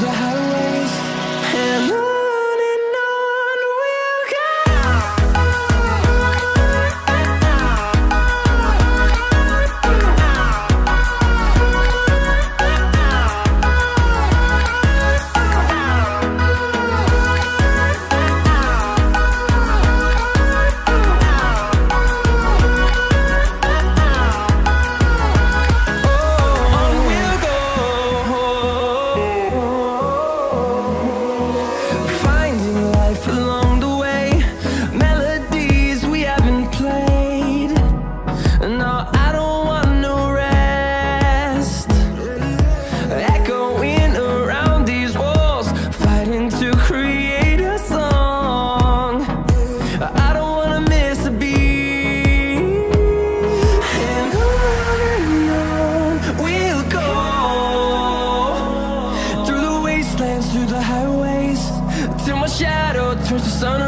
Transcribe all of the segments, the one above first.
the highways and I sun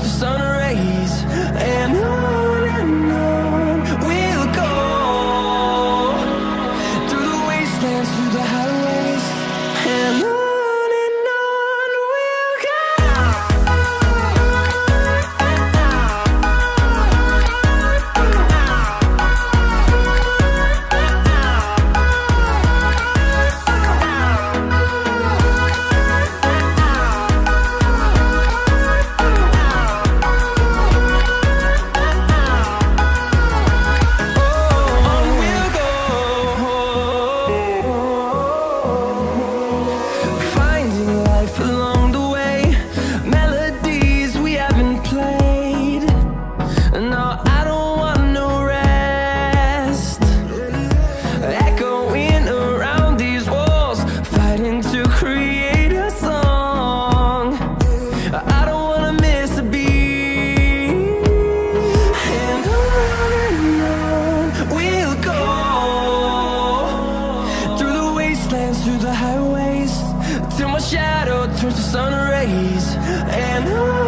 The sun the sun rays and I